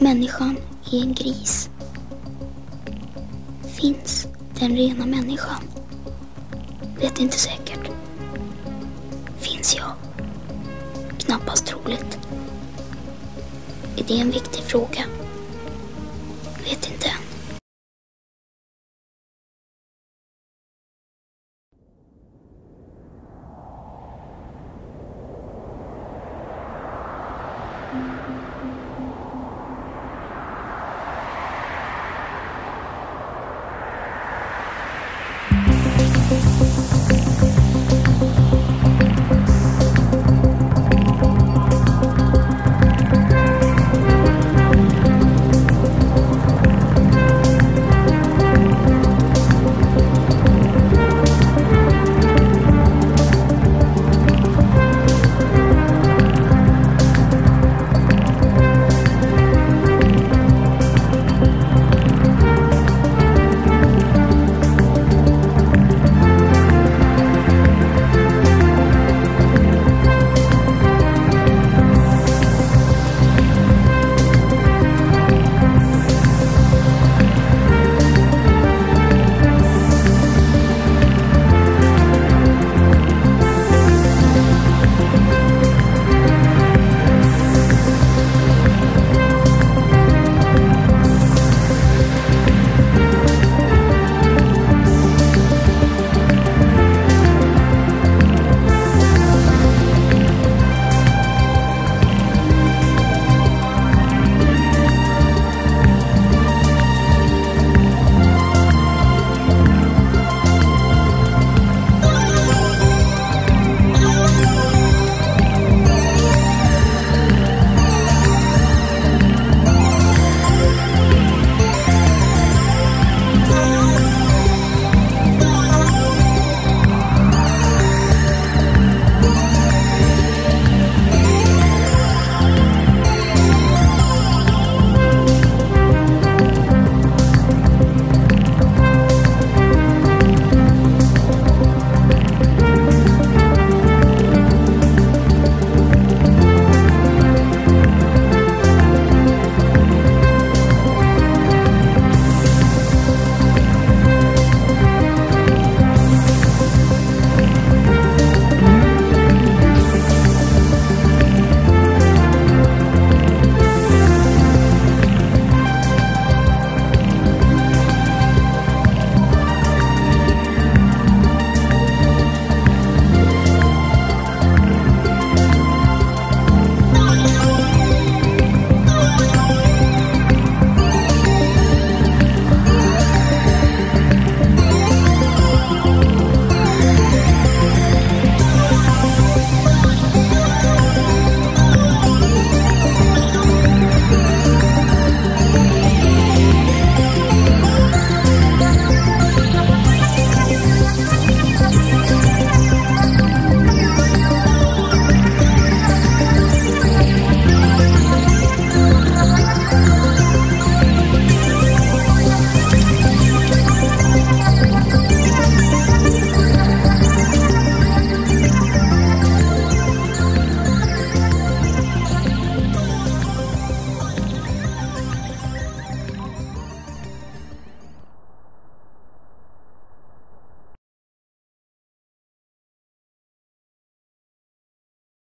Människan är en gris. Finns den rena människan? Vet inte säkert. Finns jag? Knappast troligt. Är det en viktig fråga? Vet inte än. Mm.